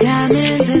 Diamonds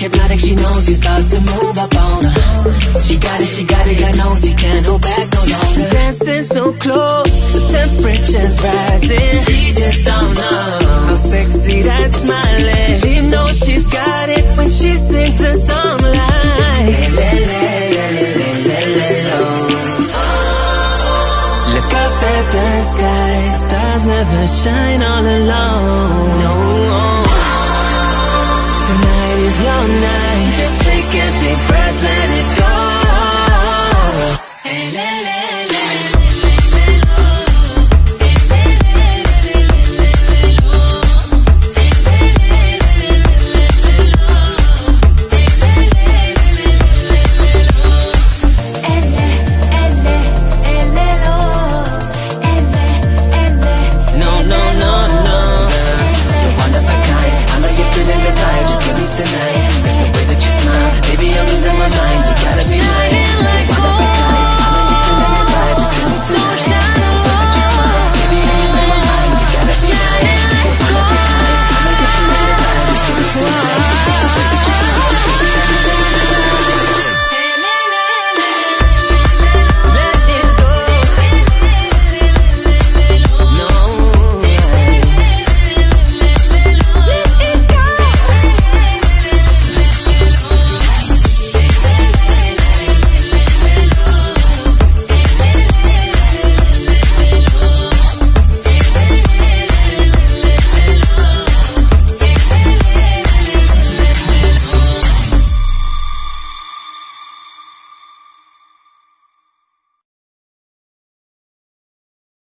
hypnotic, she knows you start to move up on her. She got it, she got it, knows he can't hold back no longer. Dancing so close, the temperature's rising. She just don't know how sexy that smiling. She knows she's got it when she sings a song like. Le, le, Look up at the sky, stars never shine all alone. No. Is your night, just take a deep breath, let it go.